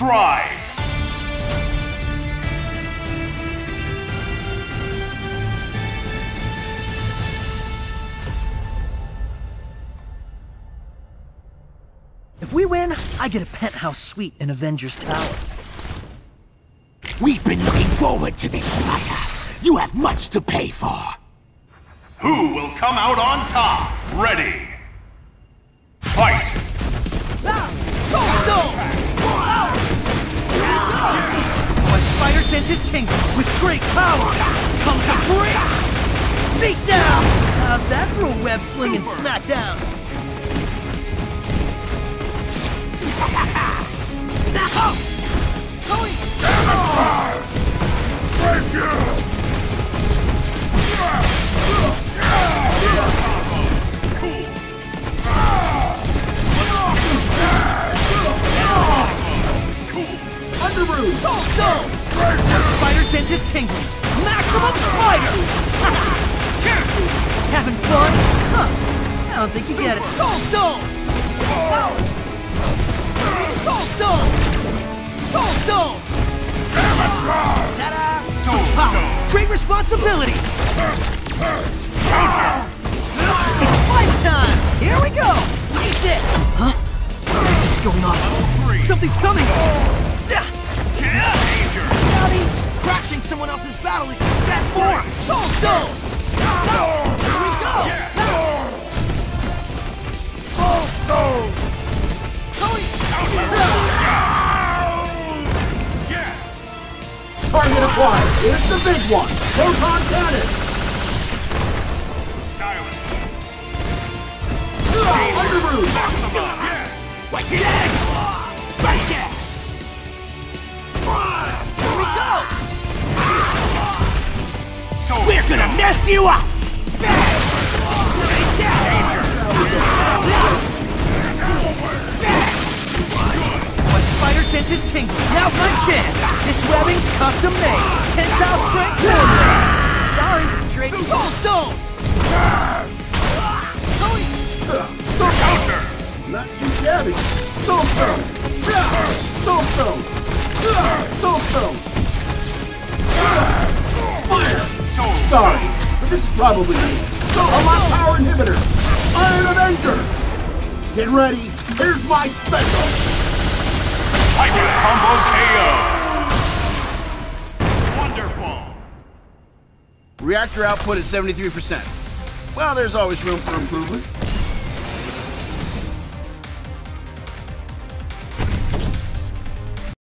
Stride! If we win, I get a penthouse suite in Avengers Tower. We've been looking forward to this, Spider. You have much to pay for. Who will come out on top? Ready! Senses tingle with great power comes a great beat down. How's that for a web slinging smackdown? My spider senses tingling. Maximum spider! Having fun? Huh. I don't think you get it. Soulstone! Soulstone! Soulstone! Ta-da! Soulstone! Great responsibility! It's fight time! Here we go! Ace it! Huh? Something's going on. Something's coming! Someone else's battle is just bad form! Soulstone! Here we go! Soulstone! Tony! Yes! Target acquired. It's the big one. Proton cannon. Stylish! Underoos. Yes! What's your gonna mess you up! My spider sense is tingling. Now's my chance. This webbing's custom made. Tensile strength formula. Sorry, Drake. Soulstone! Tony! Counter! Not too shabby. Soulstone. Soulstone. Soulstone. Fire. Sorry, but this is probably me. Unlock power inhibitor. Iron Avenger. Get ready. Here's my special. Hyper Combo KO! Wonderful! Reactor output at 73%. Well, there's always room for improvement.